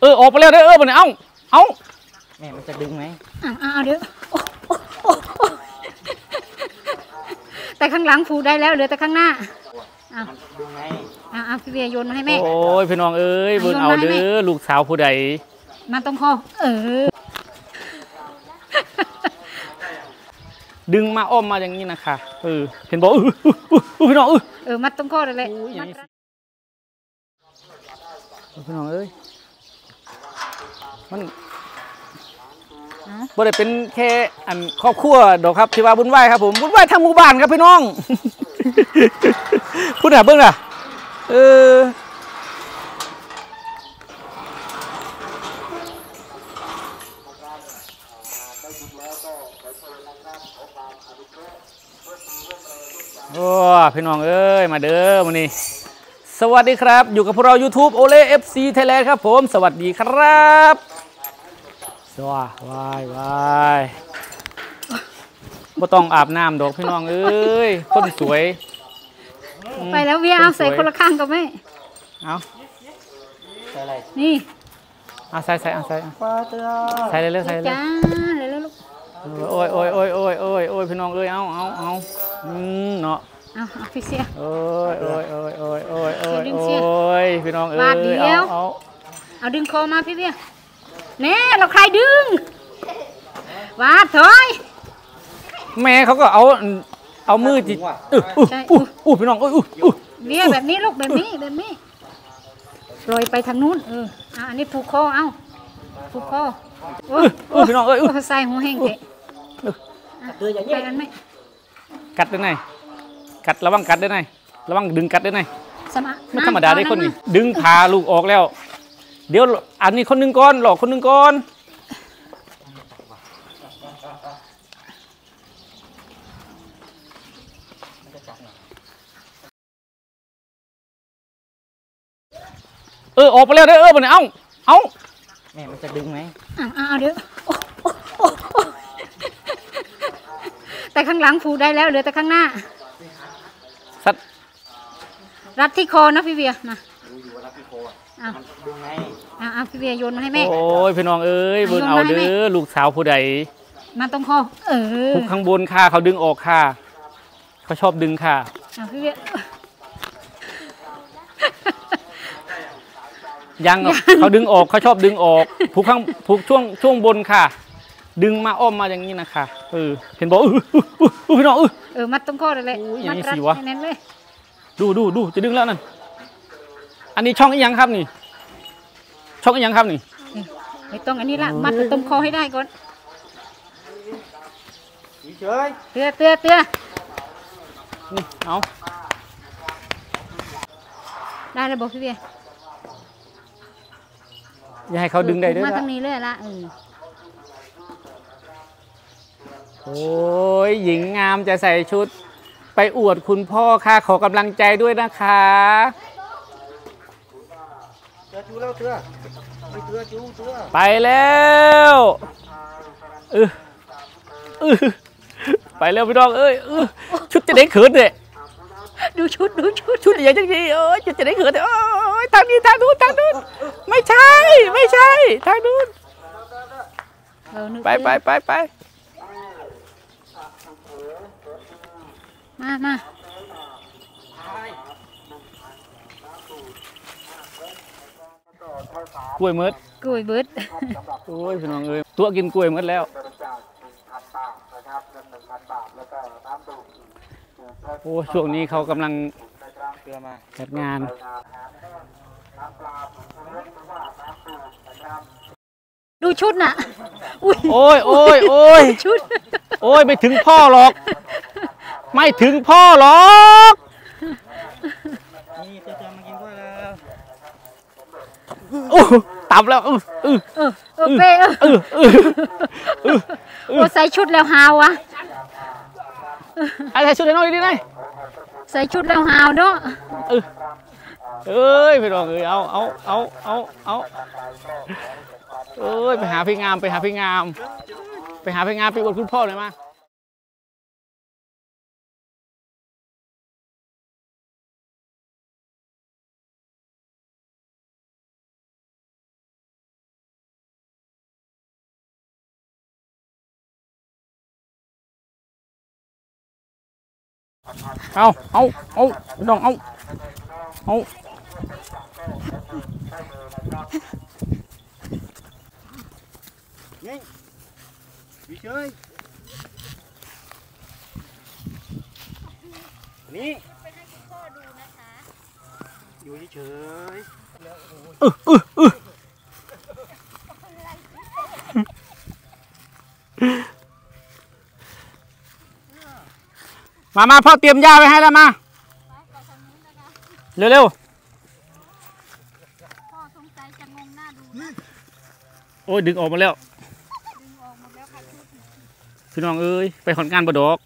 เออออกไปแล้วเด้อเออบัดนี้เอ้าเอ้าแม่มันจะดึงไหมอ้าวอ้าวเดี๋ยวโอ้โอ้โอ้โอ้แต่ข้างหลังผูกได้แล้วเหลือแต่ข้างหน้าอ้าวมันดึงไหมอ้าวอ้าวพี่เบียร์โยนมาให้แม่ โอ้ยพี่น้องเอ้ยเบิ่งเอาเด้อลูกสาวผู้ใดมาตรงคอเออ ดึงมาอ้อมมาอย่างนี้นะคะเออเห็นบอกอื้ออื้ออื้ออื้อพี่น้องอื้อเออมัดตรงคอเลยแหละโอ้ยอย่างนี้มัด พี่น้องเอ้ย มันบ่ได้เป็นแค่อันครอบครัวดอกครับที่ว่าบุญไหวครับผมบุญไหวายทางหมู่บ้านครับพี่น้องพูดหน่ะเบิ่งน่ะเออโอ้พี่น้องเอ้ยมาเด้อมานี่สวัสดีครับ อยู่กับพวกเรา YouTube โอเล่ FC Thailand ครับผม สวัสดีครับ สวาวายวายบ่ต้องอาบน้ำดอกพี่น้องเอ้ยคนสวยอืมไปแล้วเบียร์เอาคนสวยใส่คนละข้างกับแม่เอาใส่อะไรนี่เอาใส่ใส่เอาใส่เอาปลาเตือใส่เร็วๆใส่เร็วจ้าเลยแล้วลูกๆโอ้ยโอ้ยโอ้ยโอ้ยโอ้ยโอ้ยพี่น้องเอ้ยเอาเอาเอาอืมเนาะเอาเอาพี่เสียโอ้ยโอ้ยโอ้ยโอ้ยโอ้ยโอ้ยดึงโอเสีย้ยพี่น้องเอ้ยบาทเดียวเอาเอาเอาดึงคอมาพี่เบียร์ แน่เราใครดึงวาดถอยแม่เขาก็เอาเอามือจิเอออู้ใช่อู้อู้พี่น้องเอ้ยอู้อู้เบียร์แบบนี้ลูกแบบนี้แบบนี้โรยไปทางนู้นเออเอาอันนี้ผูกคอเอาผูกคอโอ้ยอู้พี่น้องเอ้ยอู้โอ้ใส่หัวแห้งเตะเตืออย่างไปนี้กันไหมกัดได้ไหนกัดระวังกัดได้ไหนระวังดึงกัดได้ไหนสมะไม่ธรรมดาได้คนนี้ดึงพาลูกออกแล้ว เดี๋ยวอันนี้คนหนึ่งก่อนหลอกคนหนึ่งก่อนเออออกไปแล้วเด้อเออบัดนี้เอ้าเอ้าแม่มันจะดึงไหมอ้าวอ้าวเดี๋ยวโอ้โอ้โอ้โอ้แต่ข้างหลังผูกได้แล้วเหลือแต่ข้างหน้า สัตว์ รัดที่คอนะพี่เบียร์มา ดูอยู่ว่ารับพี่โคอะอ้าวมันดึงไหมอ้าวอ้าวพี่เบียร์โยนมาให้แม่ โอ้ยพี่น้องเอ้ยเบิ่งเอาเด้อลูกสาวผู้ใดมาตรงคอ เออผูกข้างบนค่ะเขาดึงออกค่ะเขาชอบดึงค่ะอ้าวพี่เบียร์ ยังหรอกเขาดึงออกเขาชอบดึงออกผูกข้างผูกช่วงช่วงบนค่ะ ดึงมาอ้อมมาอย่างนี้นะคะเออเห็นบอกอื้ออื้ออื้ออื้อพี่น้องอื้อเออมัดตรงคอเลยแหละโอ้ยอย่างมัดนี้รัดสิวะ ให้แน่นเลย ดูดูดูจะดึงแล้วนั่น อันนี้ช่องอีหยังครับนี่ ช่องอีหยังครับนี่ ไม่ต้องอันนี้ละมัดตรงคอให้ได้ก่อนเฉยเตือเตือเตือนี่เอาได้แล้วบอกพี่เบียร์อย่าให้เขาดึงได้เด้วยมานะทางนี้เลยละเออโอ้ยหญิงงามจะใส่ชุด ไปอวดคุณพ่อค่ะขอกำลังใจด้วยนะคะเตือจู แล้วเตือไม่เตือจูเตือไปแล้วเออเออไปแล้วพี่น้องเอ้ยเออชุดจะได้เขินเลยดูชุดดูชุดชุดใหญ่จังทีเอ้ยชุดจะได้เขินเลยโอ้ยทางนี้ทางนู้นทางนู้นไม่ใช่ ไม่ใช่ทางนู้นเออนึกไปไปไปไปมามา กล้วยมืดกล้วยเบิดโอ้ยพี่น้องเอ้ยตัวกินกล้วยมืดแล้วโอ้ยช่วงนี้เขากำลังเตือมาจัดงานดูชุดน่ะอุ้ยโอ้ยโอ้ยโอ้ยชุด โอ้ยไม่ถึงพ่อหรอก ไม่ถึงพ่อหรอก นี่เตือเตือมากินกล้วยแล้ว โอ้ต่ำแล้วอื้ออื้อเออเออเป้เอออื้ออื้อโอ้ใส่ชุดแล้วฮาวอะอะไรชุดน้อยดีหน่อยใส่ชุดแล้วฮาวเนาะเออเอ้ยพี่น้องเอ้ยเอาเอาเอาเอาเอาเอ้ยไปหาพี่งามไปหาพี่งาม ไปหาพี่งามไปอวดคุณพ่อหน่อยมา เอาเอาเอาดองเอาเอาเย้วิเชยนี่ไปให้คุณพ่อดูนะคะ อยู่เฉยเออเออเออ มามาพ่อเตรียมยาไว้ให้แล้วมาเร็วพ่อสงสัยจะงงหน้าดูนะๆโอ้ยดึงออกมาแล้วดึงออกหมดแล้วค่ะชุดพี่น้องเอ้ยไปขอนการบดอก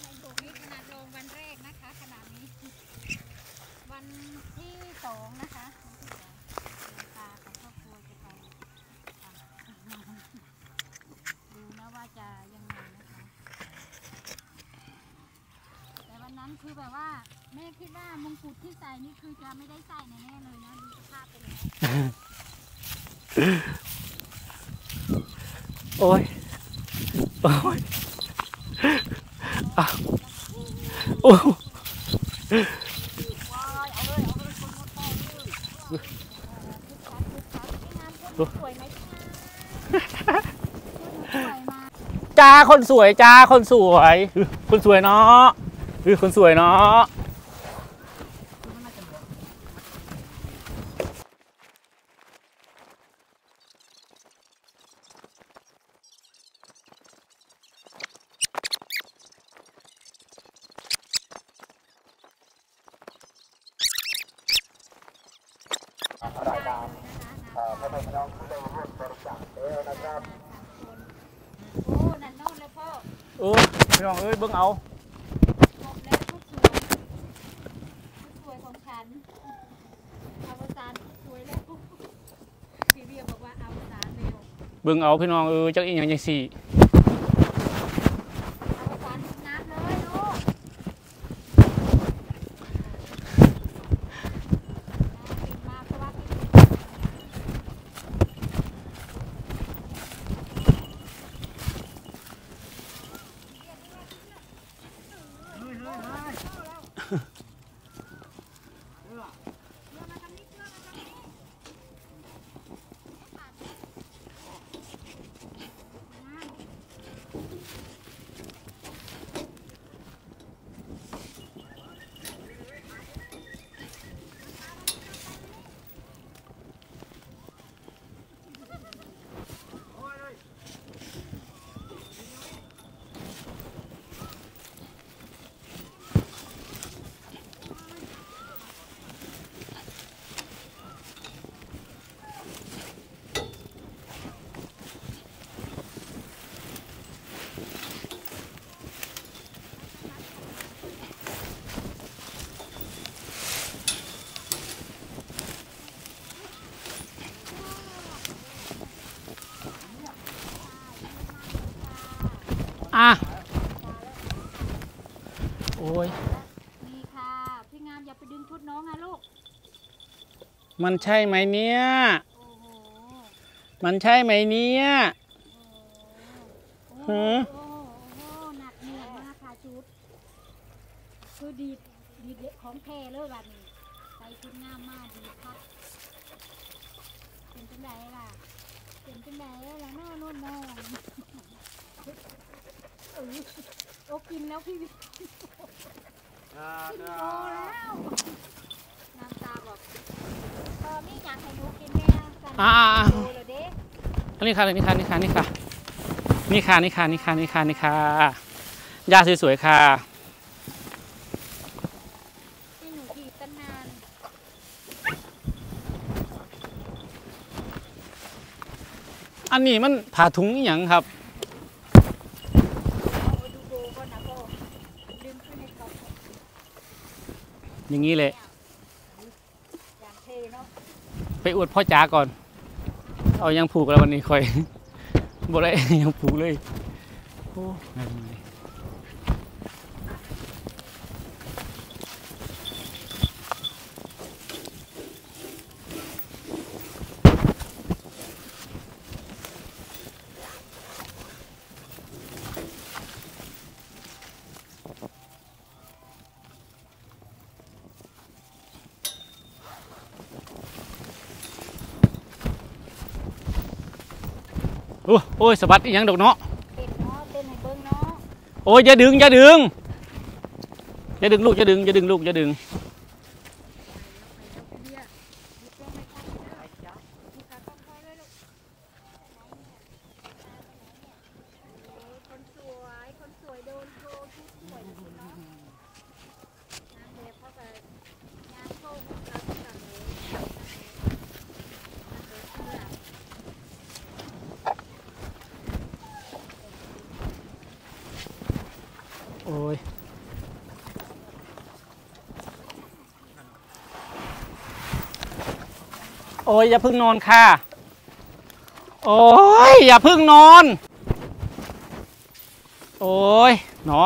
ในโบกนี้ขนาดลงวันแรกนะคะขนาดนี้ วันที่สองนะคะวันที่สองตาของครอบครัวจะไปอะดูนะว่าจะยังไงนะคะ แต่วันนั้นคือแบบว่าแม่ คิดว่ามงกุฎที่ใส่นี่คือจะไม่ได้ใส่แน่ๆเลยนะดูสภาพไปแล้วโอ้ย โอ้ยอะโอ้ยจ้าคนสวยจ้าคนสวย คนสวยเนาะเออคนสวยเนาะ โอ้นั่นโน่นเลยพ่อเออพี่น้องเอ้ยเบิ่งเอาหมดแล้วทุกสวยทุกสวยของฉันอวสานทุกสวยแล้วพี่เบียบอกว่าอวสานเร็วเบิ่งเอาพี่น้องเออจักอีหยังจังสี่ อวสานทุกน้ำเลยลูกปิดมาเพราะว่าพี่ อะ โอ้ย นี่ค่ะ พี่งามอย่าไปดึงชุดน้องนะลูก มันใช่ไหมเนี่ย โอ้โหมันใช่ไหมเนี่ยโอ้หือโหโอ้โหหนักเหนื่อยมากค่ะชุด คือดีดดีดของแท้เลยแบบนี้ใส่ชุดงามมากดีครับเป็นจังไดล่ะเป็นจังไดล่ะน้อนุ่นน้อง เออโอ้กินแล้วพี่วิอ่ากินอ่าโตแล้วน้ำตาบอกเออมีอยากให้หนูกินแม่กันอ่าโตเลยเด้อันนี้ค่ะนี่ค่ะนี่ค่ะนี่ค่ะนี่ค่ะนี่ค่ะนี่ค่ะนี่ค่ะนี่ค่ะยาสวยๆค่ะที่หนูดีตั้งนานอันนี้มันผ่าถุงอย่างครับ เอาไปดูโบก่อนนะโบดึงขึ้นในกล่อง อย่างนี้เลยไปอวดพ่อจ๋าก่อน เอายังผูกแล้ววันนี้คอยบ่ได้ยังผูกเลยโอ้งานเลย โอ้โอ้ยสะบัดอีหยังดอกเนาะเต้นเนาะเต้นให้เบิ้งเนาะโอ้ยอย่าดึงอย่าดึงอย่าดึงลูกอย่าดึงอย่าดึงลูกอย่าดึง คนสวยคนสวยโดนโชว์ชุดสวยนะคุณเนาะงานแบบเขาก็งานโชว์ของเขาต่างๆเลยงานแบบเสื้อ โอ้ยโอ้ยอย่าพึ่งนอนค่ะ โอ้ยอย่าพึ่งนอน โอ้ยหนอ